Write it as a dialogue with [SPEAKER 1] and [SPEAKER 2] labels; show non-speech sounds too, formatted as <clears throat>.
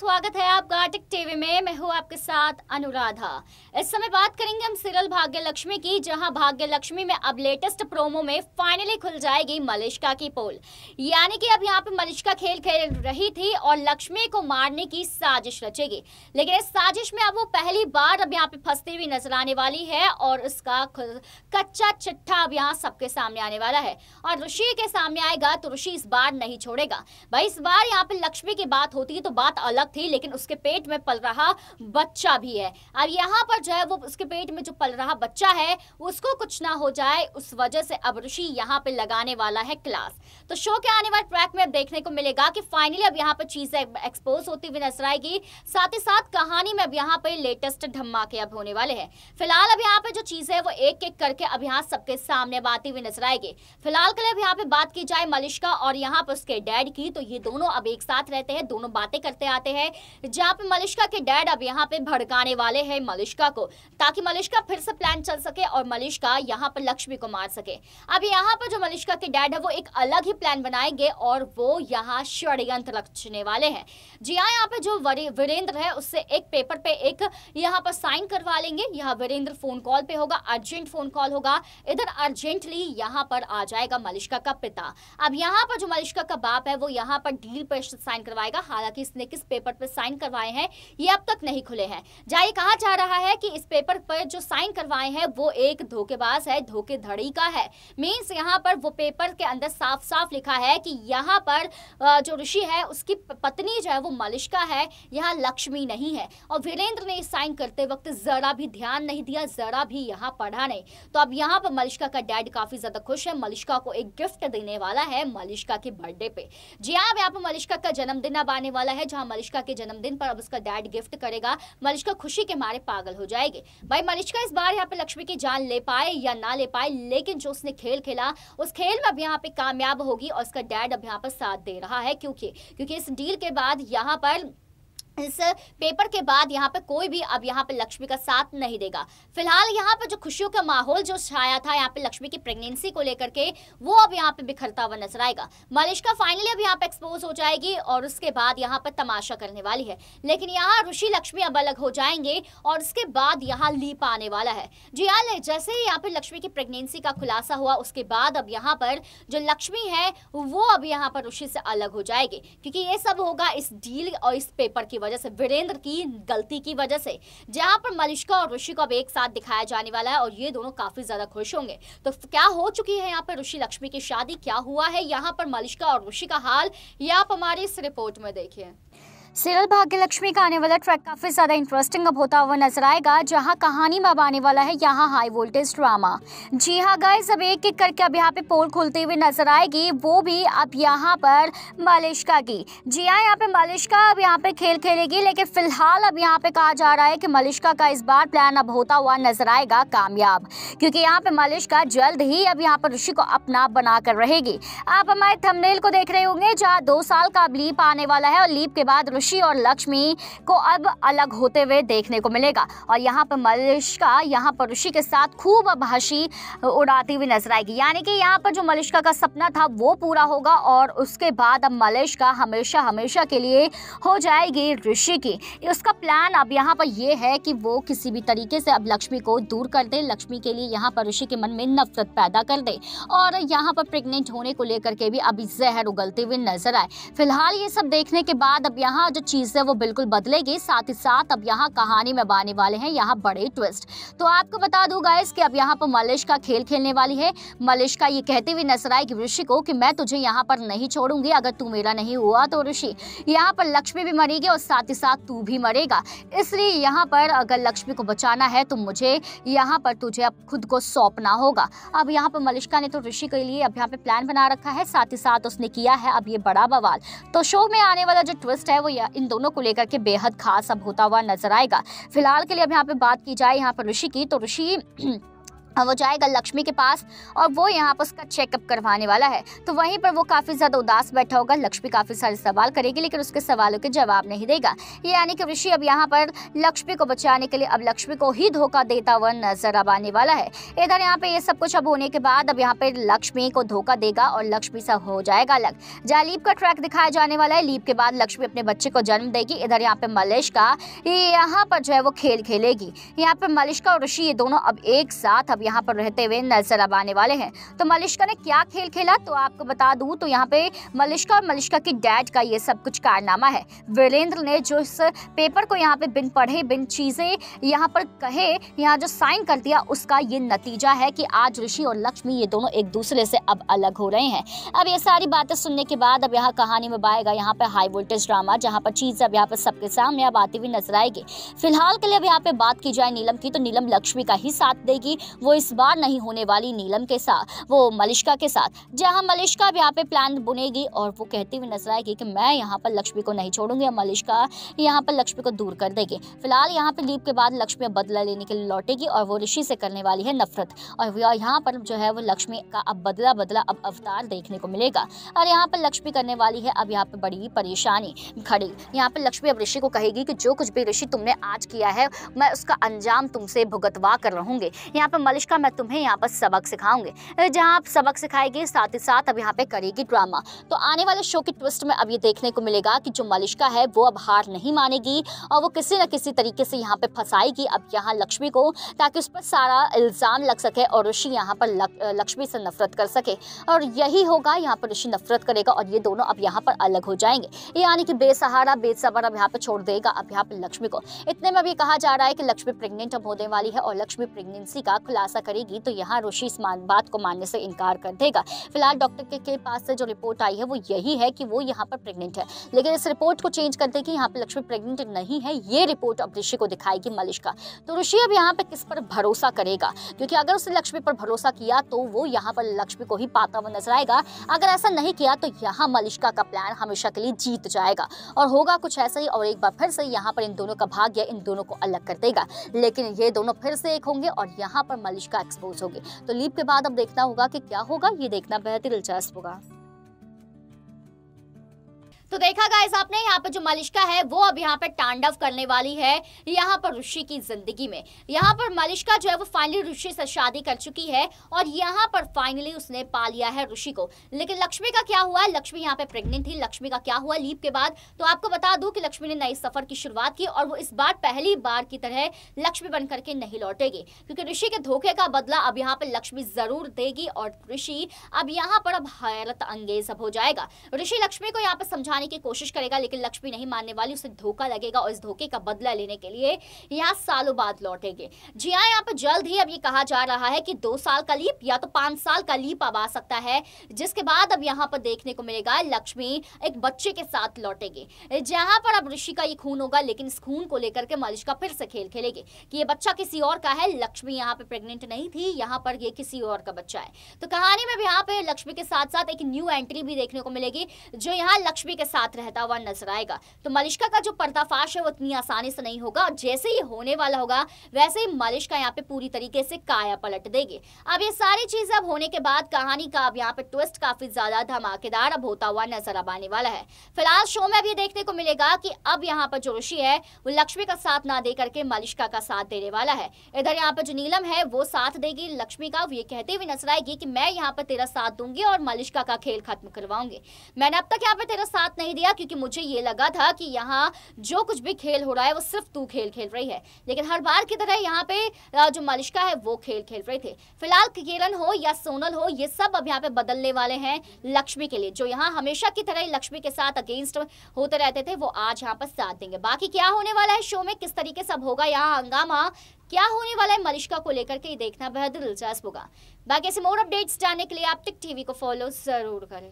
[SPEAKER 1] स्वागत है आपका टिक टीवी में। मैं हूँ आपके साथ अनुराधा। इस समय बात करेंगे हम सीरियल भाग्य लक्ष्मी की, जहाँ भाग्य लक्ष्मी में अब लेटेस्ट प्रोमो में फाइनली खुल जाएगी मलिश्का की पोल यानी कि अब यहाँ पे मलिश्का खेल खेल रही थी और लक्ष्मी को मारने की साजिश रचेगी। लेकिन इस साजिश में अब वो पहली बार अब यहाँ पे फंसती हुई नज़र आने वाली है और इसका कच्चा चिट्ठा अब यहाँ सबके सामने आने वाला है। और ऋषि के सामने आएगा तो ऋषि इस बार नहीं छोड़ेगा। भाई, इस बार यहाँ पे लक्ष्मी की बात होती है तो बात अलग थी, लेकिन उसके पेट में पल रहा बच्चा भी है। अब यहाँ पर जो है वो उसके पेट में जो पल रहा बच्चा है, उसको कुछ ना हो जाए, उस वजह से अब ऋषि यहाँ पे लगाने वाला है क्लास। तो शो के आने वाले ट्रैक में अब देखने को मिलेगा कि फाइनली अब यहाँ पर चीज़ें एक्सपोज होती हुई नज़र आएगी। साथ ही साथ कहानी में अब यहाँ पे लेटेस्ट धमाके अब होने वाले हैं। फ़िलहाल अब यहाँ पे जो चीज़ है, वो एक एक करके अब यहाँ सबके सामने आती हुई नज़र आएगी। फ़िलहाल के लिए अब यहाँ पे बात की जाए मलिश्का और यहाँ पर उसके डैड की तो ये दोनों अब एक साथ रहते हैं, दोनों बातें करते आते हैं। जहाँ पे मलिश्का के डैड अब यहाँ पे भड़काने वाले हैं मलिश्का को, ताकि मलिश्का फिर से प्लान चल सके और मलिश्का यहाँ पर लक्ष्मी को मार सके। अब यहाँ पर जो मलिश्का के डैड है, वो एक अलग ही प्लान बनाएँगे और वो यहाँ षड्यंत्र रचने वाले हैं। जी हाँ यहाँ पे जो वीरेंद्र है, उससे एक पेपर पे एक यहाँ पर साइन करवा लेंगे। यहाँ वीरेंद्र फ़ोन कॉल पे होगा, अर्जेंट फ़ोन कॉल होगा। इधर अर्जेंटली यहाँ पर आ जाएगा मलिश्का का पिता। अब यहाँ पर जो मलिश्का का बाप है, वो यहाँ पर डील पर साइन करवाएगा। हालाँकि इसने किस पेपर पर साइन करवाए हैं, ये अब तक नहीं खुले हैं। जहाँ ये कहा जा रहा है कि इस पेपर पर जो साइन करवाए हैं, वो एक धोखेबाज है, धोखेधड़ी का है। मीन्स यहाँ पर वो पेपर के अंदर साफ़ साफ़ लिखा है कि यहाँ पर जो ऋषि है, उसकी पत्नी जो है, वो मलिश्का है, यहाँ लक्ष्मी नहीं है। और वीरेंद्र ने साइन करते वक्त जरा भी ध्यान नहीं दिया, जरा भी यहाँ पढ़ा नहीं। तो अब यहाँ पर मलिश्का का डैड काफ़ी ज़्यादा खुश है, मलिश्का को एक गिफ्ट देने वाला है, मलिश्का के बर्थडे पे। जी हाँ यहाँ पर मलिश्का का जन्मदिन अब आने वाला है, जहाँ मलिश्का के जन्मदिन पर अब उसका डैड गिफ्ट करेगा। मलिश्का खुशी के मारे पागल हो जाएगी। भाई, मलिश्का इस बार यहाँ पे लक्ष्मी की जान ले पाए या ना ले पाए, लेकिन जो उसने खेल खेला, उस खेल में अब यहाँ पे कामयाब होगी और उसका डैड अब यहाँ पर साथ दे रहा है, क्योंकि क्योंकि इस डील के बाद यहाँ पर इस पेपर के बाद यहाँ पे कोई भी अब यहाँ पे लक्ष्मी का साथ नहीं देगा। फ़िलहाल यहाँ पे जो खुशियों का माहौल जो छाया था यहाँ पे लक्ष्मी की प्रेगनेंसी को लेकर के, वो अब यहाँ पे बिखरता हुआ नज़र आएगा। मलिश्का फाइनली अब यहाँ पे एक्सपोज हो जाएगी और उसके बाद यहाँ पर तमाशा करने वाली है। लेकिन यहाँ ऋषि लक्ष्मी अब अलग हो जाएँगे और उसके बाद यहाँ लीप आने वाला है। जी हाँ जैसे ही यहाँ पे लक्ष्मी की प्रेगनेंसी का खुलासा हुआ, उसके बाद अब यहाँ पर जो लक्ष्मी है, वो अब यहाँ पर ऋषि से अलग हो जाएगी। क्योंकि ये सब होगा इस डील और इस पेपर की वजह से, वीरेंद्र की गलती की वजह से, जहाँ पर मलिश्का और ऋषि को अब एक साथ दिखाया जाने वाला है और ये दोनों काफ़ी ज़्यादा खुश होंगे। तो क्या हो चुकी है यहाँ पर ऋषि लक्ष्मी की शादी? क्या हुआ है? यहाँ पर मलिश्का और ऋषि का हाल, ये आप हमारी इस रिपोर्ट में देखिए।
[SPEAKER 2] सीरियल भाग्य लक्ष्मी का आने वाला ट्रैक काफ़ी ज़्यादा इंटरेस्टिंग अब होता हुआ नज़र आएगा, जहाँ कहानी में आने वाला है, यहाँ हाई वोल्टेज ड्रामा जी हाँ गाइस अब एक एक करके अब यहाँ पे पोल खुलती हुई नज़र आएगी, वो भी अब यहाँ पर मलिश्का की। जी हाँ यहाँ पे मलिश्का अब यहाँ पे खेल खेलेगी, लेकिन फ़िलहाल अब यहाँ पे कहा जा रहा है कि मलिश्का का इस बार प्लान अब होता हुआ नज़र आएगा कामयाब, क्योंकि यहाँ पे मलिश्का जल्द ही अब यहाँ पर ऋषि को अपना बनाकर रहेगी। आप हमारे थमनेल को देख रहे होंगे, जहाँ दो साल का अब लीप आने वाला है, और लीप के बाद ऋषि और लक्ष्मी को अब अलग होते हुए देखने को मिलेगा। और यहाँ पर मलिश्का, यहाँ पर ऋषि के साथ खूब हँसी उड़ाती हुई नज़र आएगी। यानी कि यहाँ पर जो मलिश्का का सपना था, वो पूरा होगा और उसके बाद अब मलिश्का हमेशा हमेशा के लिए हो जाएगी ऋषि की। उसका प्लान अब यहाँ पर यह है कि वो किसी भी तरीके से अब लक्ष्मी को दूर कर दे। लक्ष्मी के लिए यहाँ पर ऋषि के मन में नफरत पैदा कर दे और यहाँ पर प्रेग्नेंट होने को लेकर के भी अभी जहर उगलते हुए नज़र आए। फ़िलहाल ये सब देखने के बाद अब यहाँ जो चीज़ है वो बिल्कुल बदलेगी। साथ ही साथ अब यहाँ कहानी में बाने वाले हैं यहाँ बड़े ट्विस्ट। तो आपको बता दूँ गाइस कि अब यहाँ पर मलिश का खेल खेलने वाली है। मलिश का ये कहते हुए नज़र आएगी ऋषि को कि मैं तुझे यहाँ पर नहीं छोड़ूँगी, अगर तू मेरा नहीं हुआ तो ऋषि, यहाँ पर लक्ष्मी भी मरेगी और साथ ही साथ तू भी मरेगा। इसलिए यहाँ पर अगर लक्ष्मी को बचाना है तो मुझे यहाँ पर तुझे अब खुद को सौंपना होगा। अब यहाँ पर मलिश्का ने तो ऋषि के लिए अब यहाँ पे प्लान बना रखा है, साथ ही साथ उसने किया है अब ये बड़ा बवाल। तो शो में आने वाला जो ट्विस्ट है वो इन दोनों को लेकर के बेहद खास अब होता हुआ नज़र आएगा। फ़िलहाल के लिए अब यहाँ पे बात की जाए यहाँ पर ऋषि की तो ऋषि <clears throat> वो जाएगा लक्ष्मी के पास और वो यहाँ पर उसका चेकअप करवाने वाला है। तो वहीं पर वो काफ़ी ज़्यादा उदास बैठा होगा, लक्ष्मी काफ़ी सारे सवाल करेगी, लेकिन उसके सवालों के जवाब नहीं देगा। यानी कि ऋषि अब यहाँ पर लक्ष्मी को बचाने के लिए अब लक्ष्मी को ही धोखा देता हुआ नज़र अब आने वाला है। इधर यहाँ पे ये सब कुछ अब होने के बाद अब यहाँ पे लक्ष्मी को धोखा देगा और लक्ष्मी से हो जाएगा अलग। जहाँ लीप का ट्रैक दिखाया जाने वाला है। लीप के बाद लक्ष्मी अपने बच्चे को जन्म देगी। इधर यहाँ पे मलिश का यहाँ पर जो है वो खेल खेलेगी। यहाँ पे मलिश्का और ऋषि ये दोनों अब एक साथ अब यहाँ पर रहते हुए नज़र अब आने वाले हैं। तो मलिश्का ने क्या खेल खेला? तो आपको बता दूँ तो यहाँ पे मलिश्का और मलिश्का की डैड का ये सब कुछ कारनामा है। वीरेंद्र ने जो इस पेपर को यहाँ पे बिन पढ़े, बिन चीज़ें यहाँ पर कहे, यहाँ जो साइन कर दिया, उसका ये नतीजा है कि आज ऋषि और लक्ष्मी ये दोनों एक दूसरे से अब अलग हो रहे हैं। अब ये सारी बातें सुनने के बाद अब यहाँ कहानी में बाएगा यहाँ पे हाई वोल्टेज ड्रामा जहाँ पर चीज़ अब यहाँ पर सबके सामने अब आती हुई नज़र आएगी। फ़िलहाल के लिए अब यहाँ पे बात की जाए नीलम की तो नीलम लक्ष्मी का ही साथ देगी। वो इस बार नहीं होने वाली नीलम के साथ, वो मलिश्का के साथ। जहाँ मलिश्का भी यहाँ पे प्लान बुनेगी और वो कहती हुई नज़र आएगी कि मैं यहाँ पर लक्ष्मी को नहीं छोड़ूँगी और मलिश्का यहाँ पर लक्ष्मी को दूर कर देगी। फ़िलहाल यहाँ पे लीप के बाद लक्ष्मी बदला लेने के लिए लौटेगी और वो ऋषि से करने वाली है नफरत। और यहाँ पर जो है वो लक्ष्मी का अब बदला बदला अब अवतार देखने को मिलेगा। और यहाँ पर लक्ष्मी करने वाली है अब यहाँ पर बड़ी परेशानी खड़ी। यहाँ पर लक्ष्मी अब ऋषि को कहेगी कि जो कुछ भी ऋषि तुमने आज किया है, मैं उसका अंजाम तुमसे भुगतवा कर रहूँगी। यहाँ पर मलिश्का मैं तुम्हें यहाँ पर सबक सिखाऊँगे। जहाँ आप सबक सिखाएगी, साथ ही साथ अब यहाँ पे करेगी ड्रामा तो आने वाले शो की ट्विस्ट में अब ये देखने को मिलेगा कि जो मलिश्का है, वो अब हार नहीं मानेगी और वो किसी न किसी तरीके से यहाँ पे फंसाएगी अब यहाँ लक्ष्मी को, ताकि उस पर सारा इल्ज़ाम लग सके और ऋषि यहाँ पर लक्ष्मी से नफरत कर सके। और यही होगा, यहाँ पर ऋषि नफरत करेगा और ये दोनों अब यहाँ पर अलग हो जाएँगे। यानी कि बेसहारा, बेसबर अब यहाँ पर छोड़ देगा अब यहाँ पर लक्ष्मी को। इतने में अभी कहा जा रहा है कि लक्ष्मी प्रेग्नेंट अब होने वाली है और लक्ष्मी प्रेगनेंसी का खुलासा करेगी तो यहाँ ऋषि इस बात को मानने से इनकार कर देगा। फ़िलहाल डॉक्टर के, के पास से जो रिपोर्ट आई है वो यही है कि वो यहाँ पर प्रेग्नेंट है। लेकिन इस रिपोर्ट को चेंज कर दे कि यहाँ पर लक्ष्मी प्रेग्नेंट नहीं है ये रिपोर्ट अब ऋषि को दिखाएगी मलिश का। तो ऋषि अब यहाँ पे किस पर भरोसा करेगा? क्योंकि अगर उसने लक्ष्मी पर भरोसा किया तो वो यहाँ पर लक्ष्मी को ही पाता हुआ नज़र आएगा। अगर ऐसा नहीं किया तो यहाँ मलिश्का का प्लान हमेशा के लिए जीत जाएगा। और होगा कुछ ऐसा ही और एक बार फिर से यहाँ पर इन दोनों का भाग्य इन दोनों को अलग कर देगा। लेकिन ये दोनों फिर से एक होंगे और यहाँ पर मलिश्का एक्सपोज होगी। तो लीप के बाद अब देखना होगा कि क्या होगा, ये देखना बेहद दिलचस्प होगा।
[SPEAKER 1] तो देखा गाइस आपने, यहाँ पे जो मलिश्का है, वो अब यहाँ पे तांडव करने वाली है, यहाँ पर ऋषि की ज़िंदगी में। यहाँ पर मलिश्का जो है, वो फाइनली ऋषि से शादी कर चुकी है, और यहाँ पर फाइनली उसने पा लिया है ऋषि को। लेकिन लक्ष्मी का क्या हुआ? लक्ष्मी यहाँ पे प्रेग्नेंट थी। लक्ष्मी का क्या हुआ लीप के बाद? तो आपको बता दू कि लक्ष्मी ने नए सफ़र की शुरुआत की, और वो इस बार पहली बार की तरह लक्ष्मी बन करके नहीं लौटेगी। क्योंकि ऋषि के धोखे का बदला अब यहाँ पे लक्ष्मी ज़रूर देगी, और ऋषि अब यहाँ पर अब हैरत अंगेज अब हो जाएगा। ऋषि लक्ष्मी को यहाँ पे समझाने समझाने की कोशिश करेगा, लेकिन लक्ष्मी नहीं मानने वाली। उसे धोखा लगेगा और इस धोखे का बदला लेने के लिए यहाँ सालों बाद लौटेंगे। जी हाँ यहाँ पर जल्द ही अब ये कहा जा रहा है कि दो साल का लीप या तो पाँच साल का लीप अब आ सकता है, जिसके बाद अब यहाँ पर देखने को मिलेगा लक्ष्मी एक बच्चे के साथ लौटेगी। जहाँ पर अब ऋषि का ये खून होगा, लेकिन इस खून को लेकर के का फिर से खेल खेलेगी कि ये बच्चा किसी और का है, लक्ष्मी यहाँ पे प्रेग्नेंट नहीं थी, यहाँ पर ये किसी और का बच्चा है। तो कहानी में भी यहाँ पे लक्ष्मी के साथ साथ एक न्यू एंट्री भी देखने को मिलेगी, जो यहाँ लक्ष्मी के साथ रहता हुआ नज़र आएगा। तो मलिश्का का जो पर्दाफाश है, वो इतनी आसानी से नहीं होगा और जैसे ही होने वाला होगा, वैसे ही मलिश्का यहाँ पे पूरी तरीके से काया पलट देगी। अब ये सारी चीज़ें अब होने के बाद कहानी का अब यहाँ पे ट्विस्ट काफ़ी ज़्यादा धमाकेदार अब होता हुआ नज़र अब आने वाला है। फ़िलहाल शो में भी देखने को मिलेगा कि अब यहाँ पर जो ऋषि है, वो लक्ष्मी का साथ ना दे करके मलिश्का का साथ देने वाला है। इधर यहाँ पर जो नीलम है, वो साथ देगी लक्ष्मी का। ये कहते हुए नज़र आएगी कि मैं यहाँ पर तेरा साथ दूँगी और मलिश्का का खेल खत्म करवाऊँगी। मैंने अब तक यहाँ पे तेरा साथ नहीं दिया क्योंकि मुझे ये लगा था कि यहाँ जो कुछ भी खेल हो रहा है वो सिर्फ़ तू खेल खेल रही है। लेकिन हर बार की तरह यहाँ पे जो मलिश्का है वो खेल खेल रहे थे। फ़िलहाल किरण हो या सोनल हो, ये सब अब यहाँ पे बदलने वाले हैं लक्ष्मी के लिए। जो यहाँ हमेशा की तरह लक्ष्मी के साथ अगेंस्ट होते रहते थे, वो आज यहाँ पर साथ देंगे। बाकी क्या होने वाला है शो में? किस तरीके से होगा यहाँ हंगामा? क्या होने वाला है मलिश्का को लेकर के? देखना बेहद दिलचस्प होगा। बाकी ऐसे मोर अपडेट्स जानने के लिए आप टिक टीवी को फॉलो ज़रूर करें।